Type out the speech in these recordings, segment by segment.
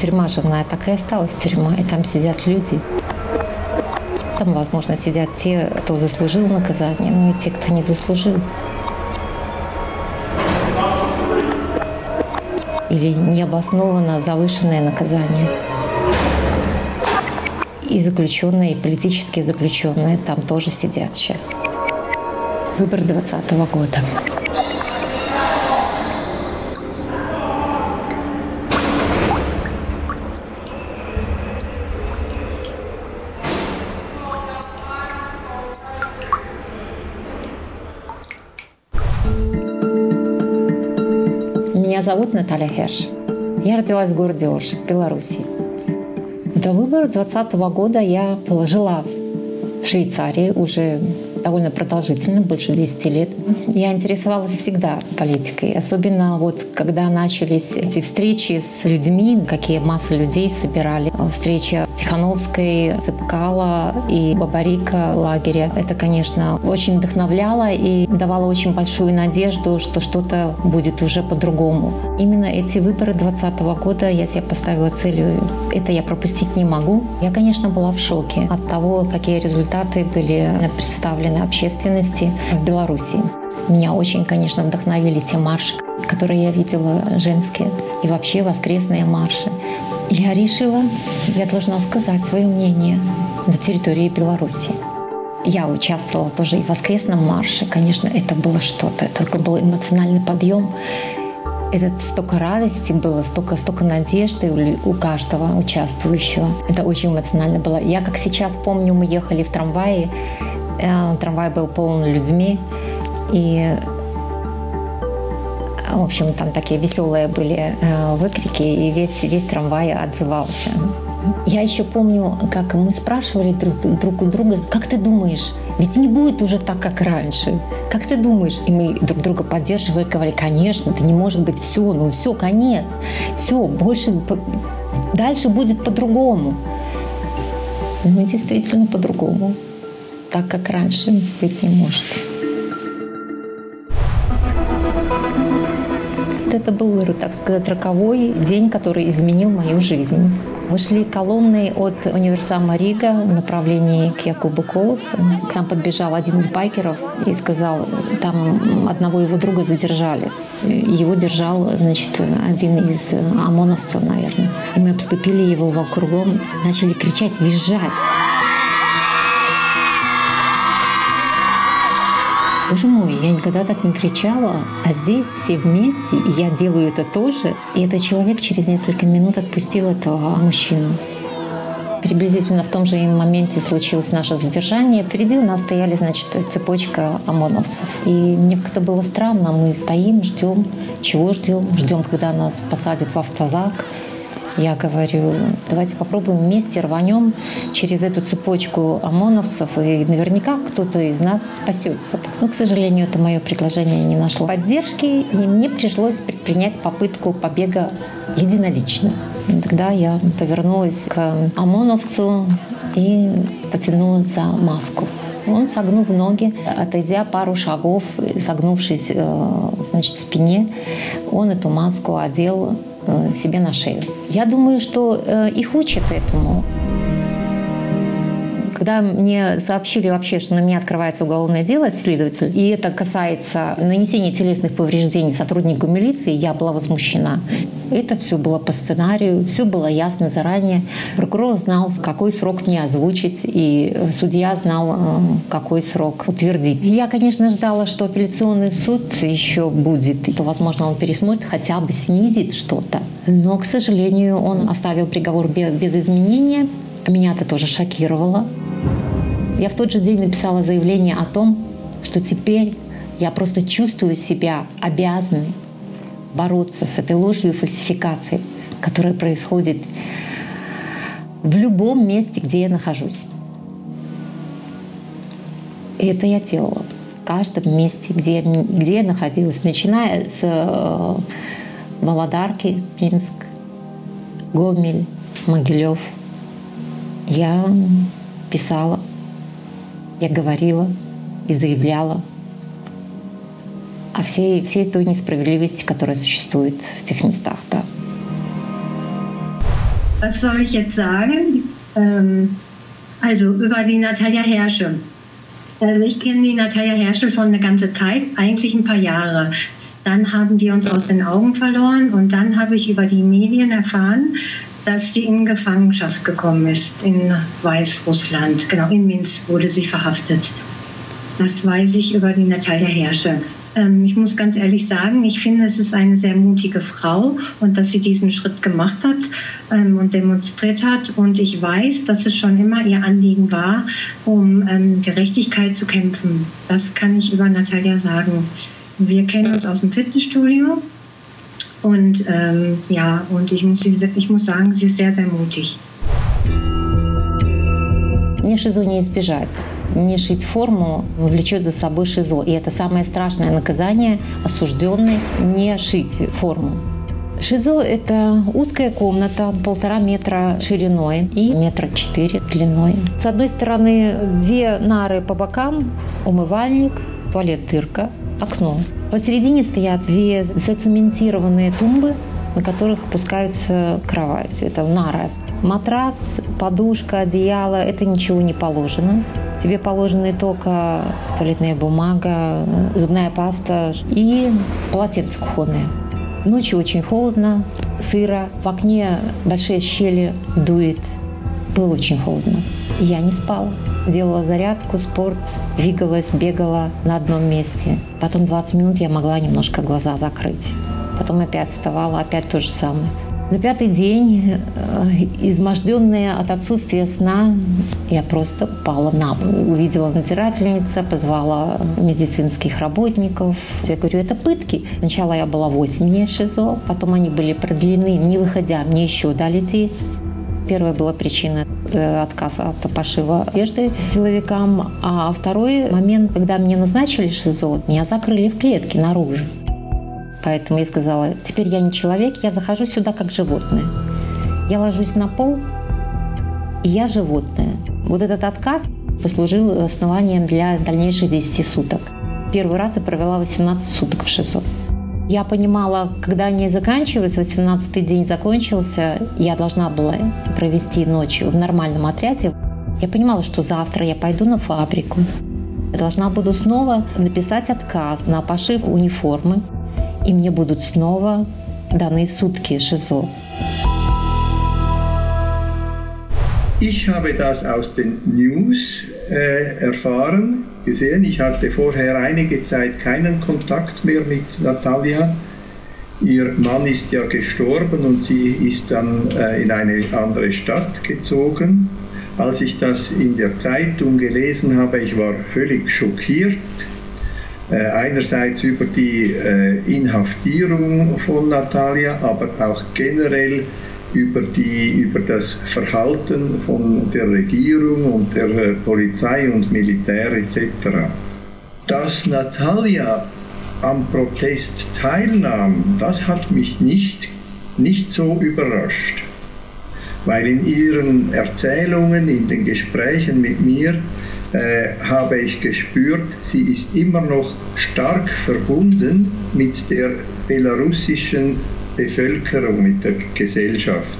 Тюрьма живная так и осталась тюрьма, и там сидят люди. Там, возможно, сидят те, кто заслужил наказание, но и те, кто не заслужил. Или необоснованно завышенное наказание. И заключенные, и политические заключенные там тоже сидят сейчас. Выбор 2020 года. Зовут Наталья Херш. Я родилась в городе Орш, в Беларуси. До выбора 2020 года я жила в Швейцарии уже довольно продолжительно, больше 10 лет. Я интересовалась всегда политикой, особенно вот когда начались эти встречи с людьми, какие массы людей собирали. Встреча с Тихановской, Цепкала и Бабарика лагеря. Это, конечно, очень вдохновляло и давало очень большую надежду, что что-то будет уже по-другому. Именно эти выборы 2020 года я себе поставила целью. Это я пропустить не могу. Я, конечно, была в шоке от того, какие результаты были представлены представленной общественности в Беларуси. Меня очень, конечно, вдохновили те марши, которые я видела женские, и вообще воскресные марши. Я решила, я должна сказать свое мнение на территории Беларуси. Я участвовала тоже и в воскресном марше. Конечно, это было что-то. Это был эмоциональный подъем. Это столько радости было, столько, столько надежды у, каждого участвующего. Это очень эмоционально было. Я, как сейчас помню, мы ехали в трамвае, трамвай был полон людьми. И в общем, там такие веселые были э, выкрики, и весь, весь трамвай отзывался. Я еще помню, как мы спрашивали друг, друг у друга, как ты думаешь, ведь не будет уже так, как раньше. Как ты думаешь? И мы друг друга поддерживали, говорили, конечно, это не может быть все, ну все, конец, все, больше, дальше будет по-другому. Ну, действительно, по-другому так, как раньше быть не может. Это был, так сказать, роковой день, который изменил мою жизнь. Мы шли колонной от универсама Рига в направлении к Якубу Колосу. К нам подбежал один из байкеров и сказал, там одного его друга задержали. Его держал, значит, один из ОМОНовцев, наверное. И мы обступили его вокруг, начали кричать, визжать. Боже мой, я никогда так не кричала, а здесь все вместе, и я делаю это тоже. И этот человек через несколько минут отпустил этого мужчину. Приблизительно в том же моменте случилось наше задержание. Впереди у нас стояли, значит, цепочка ОМОНовцев. И мне как-то было странно. Мы стоим, ждем. Чего ждем? Ждем, когда нас посадят в автозак. Я говорю, давайте попробуем вместе, рванем через эту цепочку ОМОНовцев, и наверняка кто-то из нас спасется. Но, к сожалению, это мое предложение не нашло поддержки, и мне пришлось предпринять попытку побега единолично. Тогда я повернулась к ОМОНовцу и потянула за маску. Он, согнув ноги, отойдя пару шагов, согнувшись э, значит, в спине, он эту маску одел Э, себе на шею. Я думаю, что э, их учат этому. Когда мне сообщили вообще, что на меня открывается уголовное дело, следователь, и это касается нанесения телесных повреждений сотруднику милиции, я была возмущена. Это все было по сценарию, все было ясно заранее. Прокурор знал, какой срок мне озвучить, и судья знал, э, какой срок утвердить. Я, конечно, ждала, что апелляционный суд еще будет, и то, возможно, он пересмотрит, хотя бы снизит что-то. Но, к сожалению, он оставил приговор без изменения. Меня это тоже шокировало. Я в тот же день написала заявление о том, что теперь я просто чувствую себя обязанной бороться с этой ложью и фальсификацией, которая происходит в любом месте, где я нахожусь. И это я делала в каждом месте, где, где я находилась, начиная с э, Володарки, Минск, Гомель, Могилев. Я писала я говорила и заявляла о всей, всей той несправедливости, которая существует в этих местах. Да. was soll ich jetzt sagen? Ähm, also über die Natalia Herrsche. Also ich kenne die Natalia Herrsche schon eine ganze Zeit, eigentlich ein paar Jahre. Dann haben wir uns aus den Augen verloren und dann habe ich über die Medien erfahren, dass sie in Gefangenschaft gekommen ist in Weißrussland. Genau, in Minsk wurde sie verhaftet. Das weiß ich über die Natalia Herrsche. Ähm, ich muss ganz ehrlich sagen, ich finde, es ist eine sehr mutige Frau und dass sie diesen Schritt gemacht hat ähm, und demonstriert hat. Und ich weiß, dass es schon immer ihr Anliegen war, um ähm, Gerechtigkeit zu kämpfen. Das kann ich über Natalia sagen. Wir kennen uns aus dem Fitnessstudio und ähm, ja, und ich muss, ich muss sagen, sie ist sehr, sehr mutig. Мне шизо не избежать. Не шить форму влечет за собой шизо. И это самое страшное наказание осужденный не шить форму. Шизо – это узкая комната, полтора метра шириной и метра четыре длиной. С одной стороны две нары по бокам, умывальник, туалет-тырка, окно. Посередине стоят две зацементированные тумбы, на которых опускаются кровать. Это нара. Матрас, подушка, одеяло – это ничего не положено. Тебе положены только туалетная бумага, зубная паста и полотенце кухонное. Ночью очень холодно, сыро, в окне большие щели, дует. Было очень холодно. Я не спала. Делала зарядку, спорт, двигалась, бегала на одном месте. Потом 20 минут я могла немножко глаза закрыть. Потом опять вставала, опять то же самое. На пятый день, э, изможденная от отсутствия сна, я просто упала на пол. Увидела надзирательница, позвала медицинских работников. Я говорю, это пытки. Сначала я была 8 дней в ШИЗО, потом они были продлены, не выходя, мне еще дали 10. Первая была причина э, отказа от пошива одежды силовикам. А второй момент, когда мне назначили ШИЗО, меня закрыли в клетке наружу. Поэтому я сказала, теперь я не человек, я захожу сюда как животное. Я ложусь на пол, и я животное. Вот этот отказ послужил основанием для дальнейших 10 суток. Первый раз я провела 18 суток в ШИЗО. Я понимала, когда они заканчиваются, 18-й день закончился, я должна была провести ночь в нормальном отряде. Я понимала, что завтра я пойду на фабрику. Я должна буду снова написать отказ на пошив униформы, и мне будут снова даны сутки ШИЗО. Ich habe das aus den News äh, erfahren, gesehen. Ich hatte vorher einige Zeit keinen Kontakt mehr mit Natalia. Ihr Mann ist ja gestorben und sie ist dann äh, in eine andere Stadt gezogen. Als ich das in der Zeitung gelesen habe, ich war völlig schockiert. Äh, einerseits über die äh, Inhaftierung von Natalia, aber auch generell über, die, über das Verhalten von der Regierung und der äh, Polizei und Militär etc. Dass Natalia am Protest teilnahm, das hat mich nicht, nicht so überrascht, weil in ihren Erzählungen, in den Gesprächen mit mir, äh, habe ich gespürt, sie ist immer noch stark verbunden mit der belarussischen Bevölkerung, mit der Gesellschaft.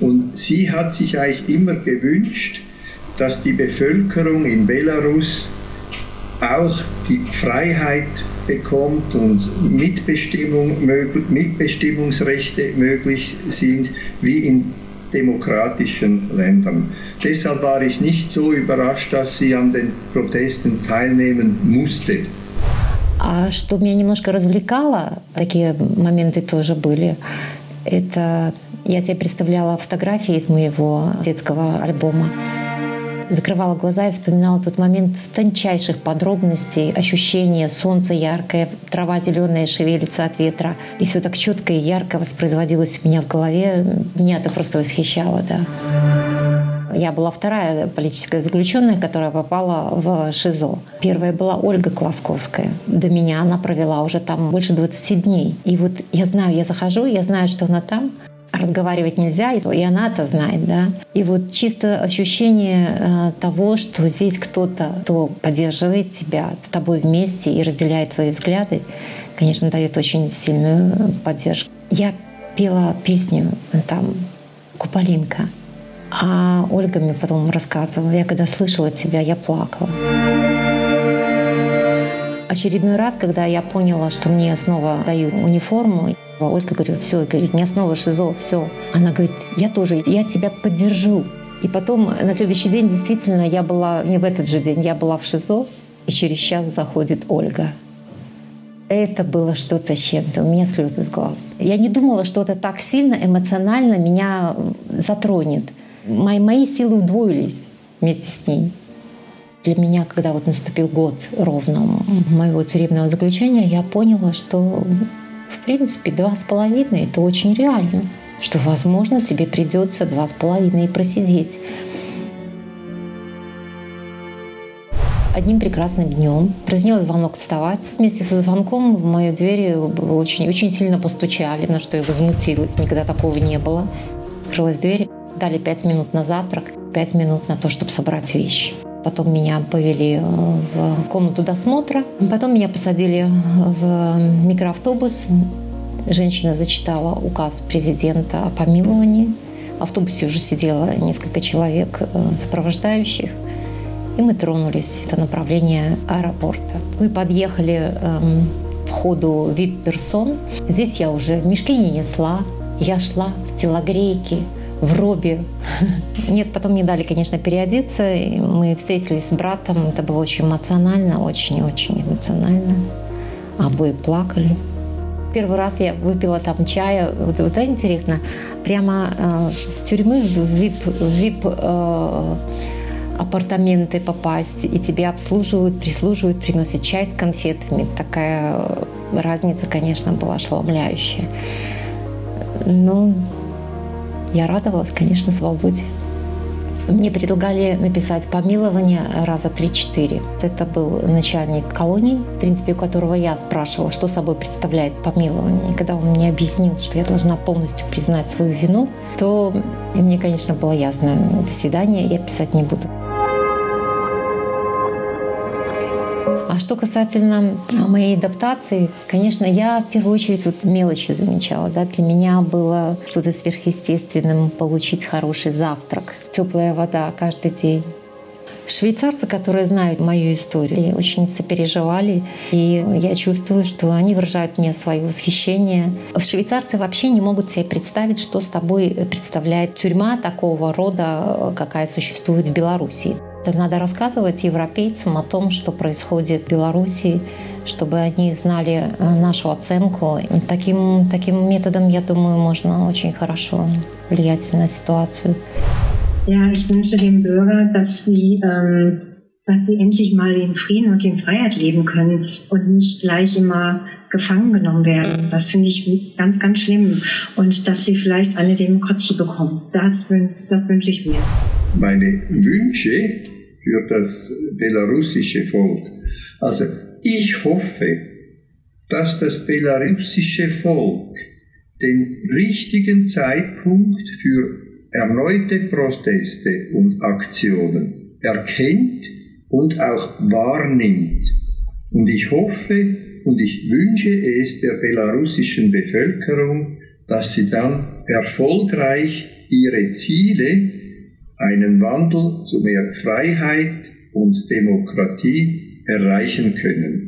Und sie hat sich eigentlich immer gewünscht, dass die Bevölkerung in Belarus auch die Freiheit bekommt und Mitbestimmung, Mitbestimmungsrechte möglich sind, wie in demokratischen Ländern. Deshalb war ich nicht so überrascht, dass sie an den Protesten teilnehmen musste. А что меня немножко развлекало, такие моменты тоже были, это я себе представляла фотографии из моего детского альбома. Закрывала глаза и вспоминала тот момент в тончайших подробностей, ощущение солнце яркое, трава зеленая шевелится от ветра. И все так четко и ярко воспроизводилось у меня в голове. Меня это просто восхищало, да. Я была вторая политическая заключенная, которая попала в ШИЗО. Первая была Ольга Класковская. До меня она провела уже там больше 20 дней. И вот я знаю, я захожу, я знаю, что она там, разговаривать нельзя, и она это знает, да. И вот чисто ощущение э, того, что здесь кто-то, кто поддерживает тебя, с тобой вместе и разделяет твои взгляды, конечно, дает очень сильную поддержку. Я пела песню там Куполинка. А Ольга мне потом рассказывала, я когда слышала тебя, я плакала. Очередной раз, когда я поняла, что мне снова дают униформу, Ольга говорит, все, говорит, мне снова ШИЗО, все. Она говорит, я тоже, я тебя поддержу. И потом на следующий день действительно я была, не в этот же день, я была в ШИЗО, и через час заходит Ольга. Это было что-то с чем-то. У меня слезы с глаз. Я не думала, что это так сильно эмоционально меня затронет. Мои, мои силы удвоились вместе с ней. Для меня, когда вот наступил год ровно моего тюремного заключения, я поняла, что в принципе два с половиной это очень реально, что возможно тебе придется два с половиной просидеть. Одним прекрасным днем прозвенел звонок вставать. Вместе со звонком в мою дверь очень, очень сильно постучали, на что я возмутилась. Никогда такого не было. Открылась дверь, дали пять минут на завтрак, пять минут на то, чтобы собрать вещи. Потом меня повели э, в комнату досмотра. Потом меня посадили в микроавтобус. Женщина зачитала указ президента о помиловании. В автобусе уже сидело несколько человек э, сопровождающих. И мы тронулись в направление аэропорта. Мы подъехали эм, в ходу VIP-персон. Здесь я уже мешки не несла. Я шла в телогрейке, в робе. Нет, потом мне дали, конечно, переодеться. Мы встретились с братом. Это было очень эмоционально, очень-очень эмоционально. Обои плакали. Первый раз я выпила там чая. Вот, вот это интересно. Прямо э, с тюрьмы в VIP, в VIP э, апартаменты попасть, и тебя обслуживают, прислуживают, приносят чай с конфетами. Такая разница, конечно, была ошеломляющая. Но я радовалась, конечно, свободе. Мне предлагали написать помилование раза 3-4. Это был начальник колонии, в принципе, у которого я спрашивала, что собой представляет помилование. И когда он мне объяснил, что я должна полностью признать свою вину, то мне, конечно, было ясно, до свидания, я писать не буду. А что касательно моей адаптации, конечно, я в первую очередь вот мелочи замечала. Да? Для меня было что-то сверхъестественным получить хороший завтрак, теплая вода каждый день. Швейцарцы, которые знают мою историю, очень сопереживали. И я чувствую, что они выражают мне свое восхищение. Швейцарцы вообще не могут себе представить, что с тобой представляет тюрьма такого рода, какая существует в Беларуси. Это надо рассказывать европейцам о том, что происходит в Беларуси, чтобы они знали э, нашу оценку. И таким, таким методом, я думаю, можно очень хорошо влиять на ситуацию. Ja, ich wünsche dem Bürger, dass sie, ähm, dass sie endlich mal in Frieden und in Freiheit leben können und nicht gleich immer gefangen genommen werden. Das finde ich ganz, ganz schlimm. Und dass sie vielleicht eine Demokratie bekommen. Das, das wünsche ich mir. Meine Wünsche für das belarussische Volk. Also ich hoffe, dass das belarussische Volk den richtigen Zeitpunkt für erneute Proteste und Aktionen erkennt und auch wahrnimmt. Und ich hoffe und ich wünsche es der belarussischen Bevölkerung, dass sie dann erfolgreich ihre Ziele einen Wandel zu mehr Freiheit und Demokratie erreichen können.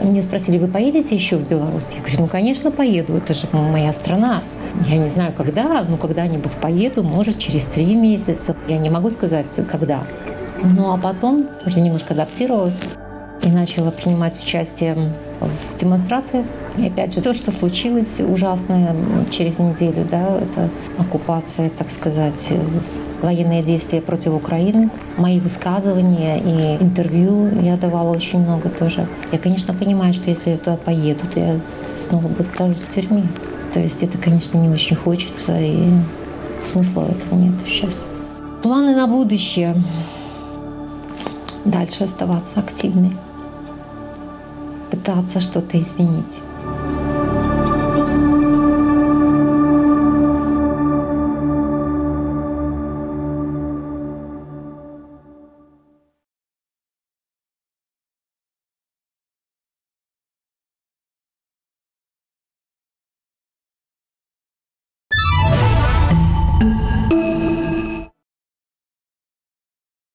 Мне спросили, вы поедете еще в Беларусь? Я говорю, ну, конечно, поеду, это же моя страна. Я не знаю, когда, но когда-нибудь поеду, может, через три месяца. Я не могу сказать, когда. Ну, а потом уже немножко адаптировалась и начала принимать участие в демонстрациях. И опять же, то, что случилось ужасное через неделю, да, это оккупация, так сказать, военные действия против Украины. Мои высказывания и интервью я давала очень много тоже. Я, конечно, понимаю, что если я туда поеду, то я снова буду тоже в тюрьме. То есть это, конечно, не очень хочется, и смысла этого нет сейчас. Планы на будущее. Дальше оставаться активной пытаться что-то изменить.